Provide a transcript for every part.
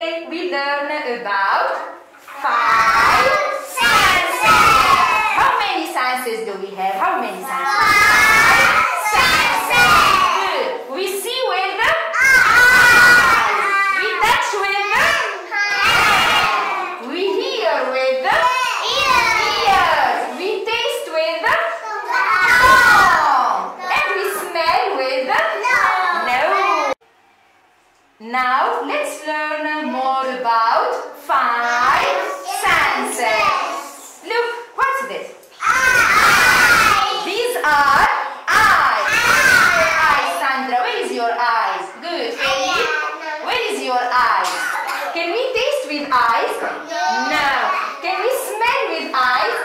we learn about five senses. How many senses do we have? How many senses? Five senses. Good. We see with the eyes. We touch with the hands. We hear with the ears. We taste with the tongue. And we smell with the nose. Now let's learn more about five senses. Look, what's this? These are eyes. Where is your eyes, Sandra? Where is your eyes? Good. Ellie, where is your eyes? Can we taste eyes? No. Can we smell with eyes?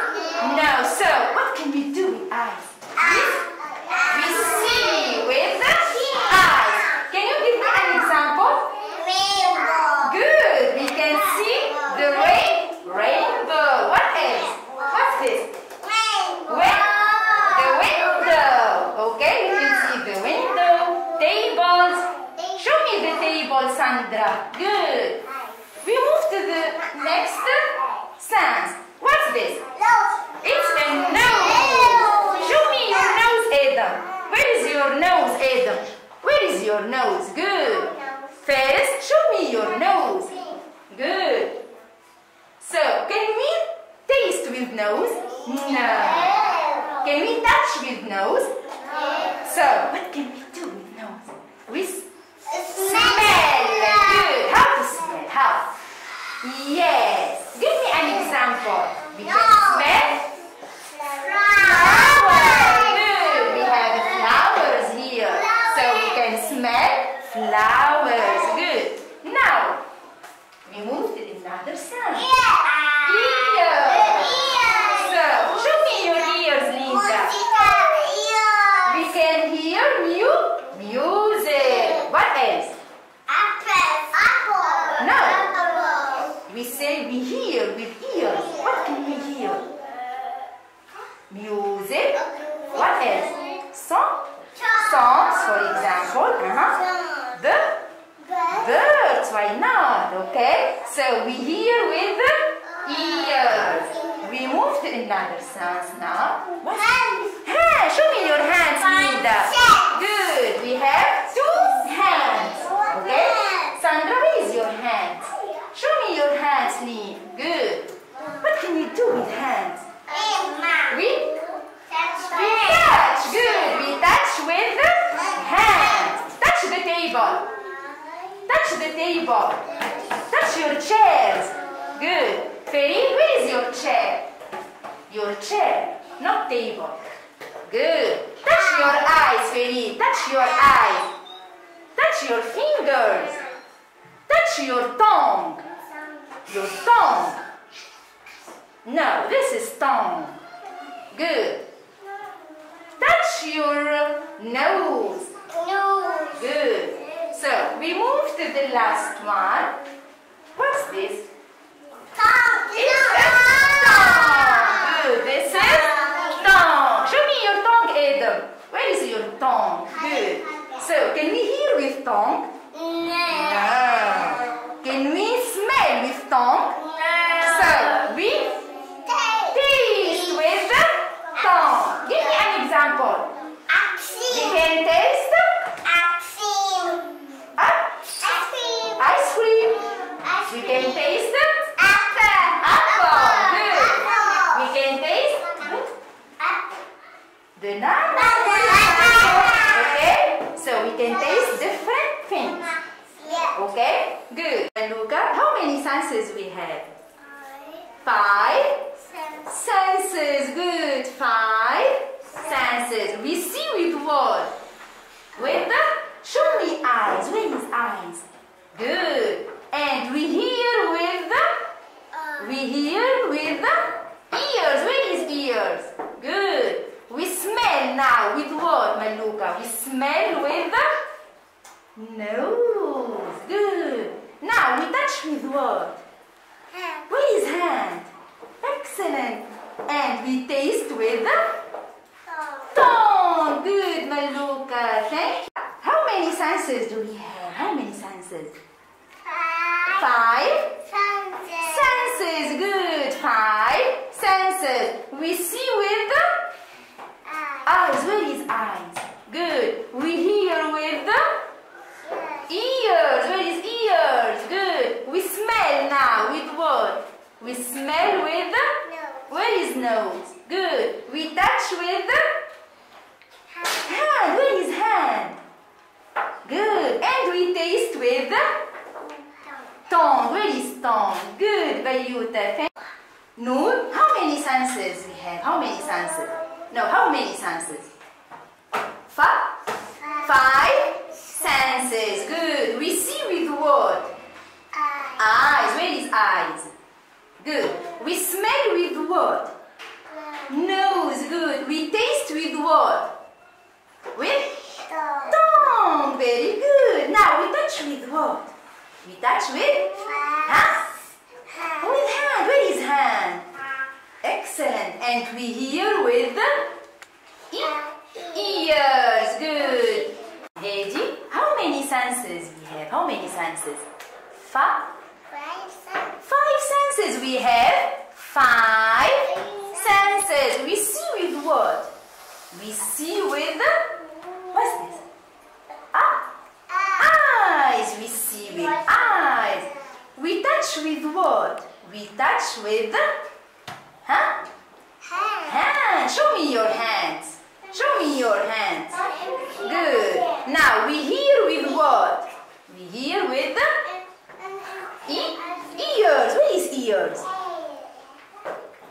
No. So, what can we do with eyes? We see with eyes. Can you give me an example? Rainbow. Good. We can see the rain, rainbow. What else? What's this? Win- the window. Okay, you can see the window, tables. Show me the table, Sandra. Good. We to the next sense. What's this? It's a nose. Show me your nose, Adam. Where is your nose, Adam? Where is your nose? Good. First, show me your nose. Good. So, can we taste with nose? No. Can we touch with nose? So, what can we do with nose? We smell. Good. How to smell? How? Yes. Give me an example. We can smell flowers. Good. We have flowers here. So we can smell flowers. Good. Now, we move to another sound. Ears. So, show me your ears, Linda. We can hear mu music. What else? We say we hear with ears. What can we hear? Music. What else? Song. Songs, for example. Uh-huh. The birds. Why not? Okay. So we hear with the ears. We move to another sounds now. What? Hands. Show me your hands, Linda. Good. We have two hands. Okay. Sandra, where is your hands? Show me your hands, Lee. Good. What can we do with hands? We we touch. Good. We touch with the hands. Touch the table. Touch the table. Touch your chairs. Good. Ferin, where is your chair? Your chair, not table. Good. Touch your eyes, Ferin. Touch your eyes. Touch your fingers. Touch your tongue. Your tongue. No, this is tongue. Good. Touch your nose. Nose. Good. So we move to the last one. What's this? Tongue. It's a tongue. Good. This is tongue. Show me your tongue, Adam. Where is your tongue? Good. So can we hear with tongue? No. Can we smell with tongue? So we taste with the tongue. Give me an example. We can taste uh, ice cream. We can taste apple. Good. We can taste banana. Okay? So we can taste different things. Okay? Good. And Luca, how many senses we have? Five senses. Good. Five senses. We see with what? With the show me eyes. Where is eyes? Good. And we hear with the uh. we hear with the ears. Where is ears? Good. We smell now with what, Maluka? We smell with the nose. Good. Now we touch with what? Hand. Where is hand? Excellent. And we taste with the tongue. Good, Maluka. Thank you. How many senses do we have? How many senses? Five senses. Good. Five senses. We see with the eyes. Where is eyes? Good. We hear with the ears. Where is ears? Good. We smell now with what? We smell with the where is nose? Good. We touch with the hand. Where is hand? Good. And we taste with the Where is tongue? Good. very Bayuta. No. How many senses we have? How many senses? No. How many senses? Five. Five senses. Good. We see with what? Eyes. Where is eyes? Good. We smell with what? Nose. Good. We taste with what? With tongue. Very good. Now we touch with what? We touch with? Huh? With hand. Where is hand? Excellent. And we hear with the e ears. Good. Ready? How many senses we have? How many senses? Five. Five senses we have. Five senses. We see with what? We see with what's this? Ah, eyes. We see with eyes. We touch with what? We touch with huh? Hand. Show me your hands. Show me your hands. Good. Now we hear with what? We hear with e ears. Where is ears?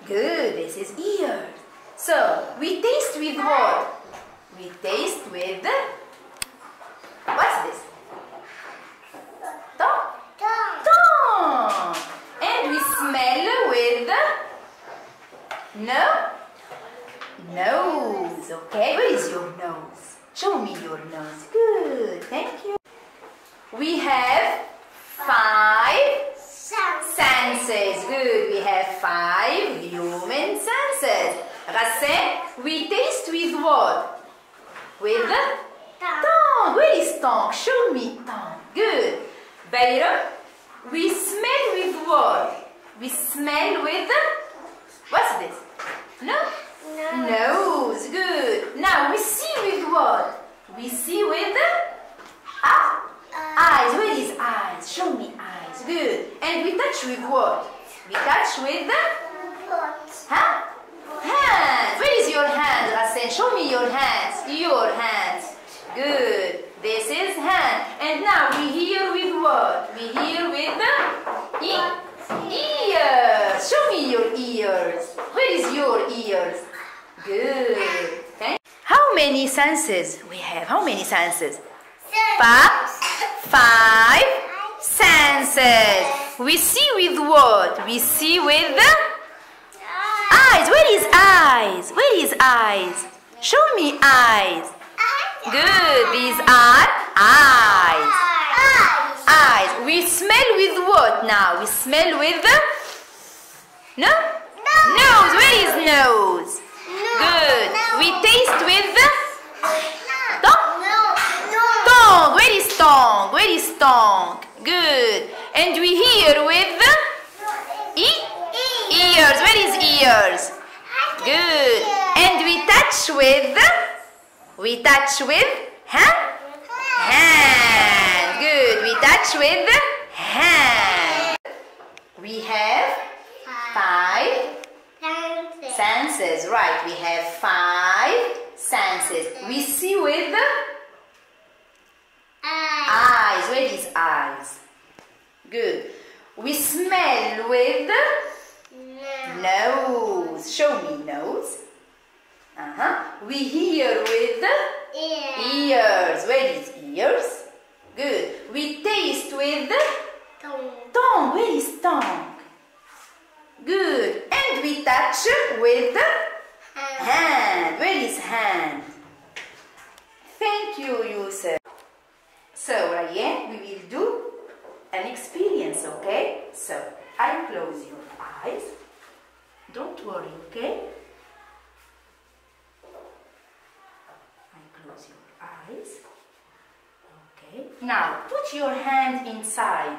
Good. This is ears. So we taste with what? We taste with what's this? Taste with? With tongue. Where is tongue? Show me tongue. Good. Better. we smell with what? We smell with what's this? No? Nose. Good. Now we see with what? We see with ah, eyes. Where is eyes? Show me eyes. Good. And we touch with what? We touch with huh? Hands. Your hand, Rasen? Show me your hands. Your hands. Good. This is hand. And now we hear with what? We hear with the e ears. Show me your ears. Where is your ears? Good. How many senses we have? How many senses? Five. Five senses. We see with what? We see with the eyes. Where is eyes? Where is eyes? Show me eyes. Good. These are eyes. Eyes. We smell with what now? We smell with the no? Nose. Where is nose? Good. We taste with the tongue. Tongue. Where is tongue? Where is tongue? Good. And we hear with the e ears. Where is ears? Good. And we touch with we touch with hand. Hand. Good. We touch with hand. We have five senses. Right. We have five senses. We see with eyes. Where is eyes? Good. We smell with nose. Show me nose. Uh-huh. We hear with ears. Where is ears? Good. We taste with tongue. Where is tongue? Good. And we touch with hand. Where is hand? Thank you, Yusuf. So, Ryan, we will do an experience, okay? So, I close your eyes. Don't worry, okay? I close your eyes. Okay. Now, put your hand inside.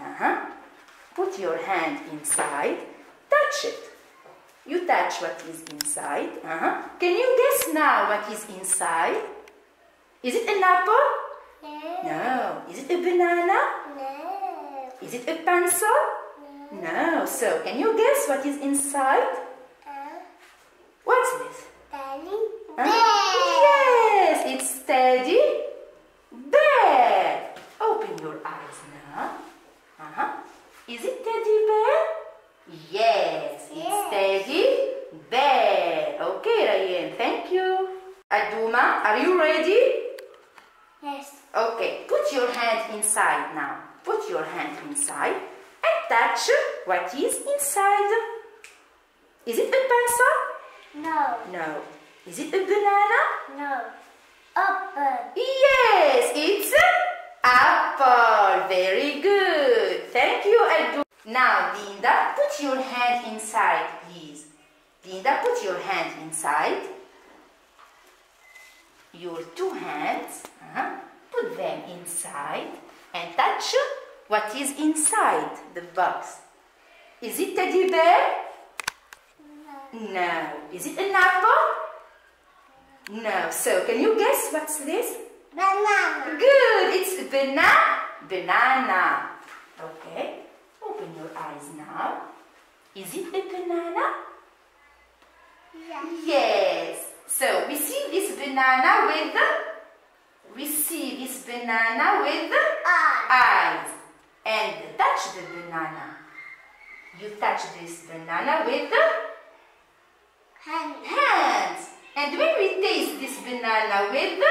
Uh-huh. Put your hand inside. Touch it. You touch what is inside. Uh-huh. Can you guess now what is inside? Is it an apple? No. No. Is it a banana? No. Is it a pencil? No. So, can you guess what is inside? Uh, What's this? Daddy. Huh? Bear. Yes, it's teddy bear. Open your eyes now. Uh-huh. Is it teddy bear? Yes, it's Yes. teddy bear. Okay, Ryan, thank you. Aduma, are you ready? Yes. Okay, put your hand inside now. Put your hand inside and touch what is inside. Is it a pencil? No. No. Is it a banana? No. Open. Yes, it's apple. Very good. Thank you, Adu. Now, Linda, put your hand inside, please. Linda, put your hand inside. Your two hands. uh-huh, Put them inside and touch what is inside the box. Is it teddy bear? No. Is it an apple? No. So, can you guess what's this? Banana. Good. It's banana. Banana. Okay. Open your eyes now. Is it a banana? Yes. Yes. So we see this banana with we see this banana with Eye. eyes and touch the banana. You touch this banana with Hand. hands. And when we taste this banana with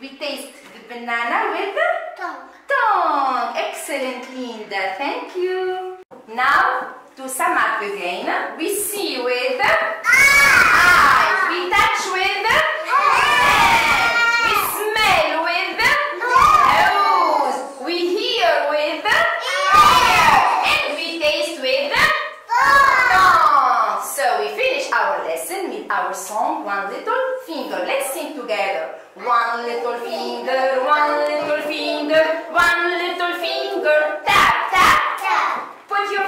we taste the banana with Tongue. tongue. Excellent, Linda. Thank you. Now, to sum up again, we see with eyes. We touch with hands. We smell with nose. We hear with ear. And we taste with tongue. So we finish our lesson with our song, One Little Finger. Let's sing together. One little finger, one little finger, one little finger. Tap, tap, Tap. Put your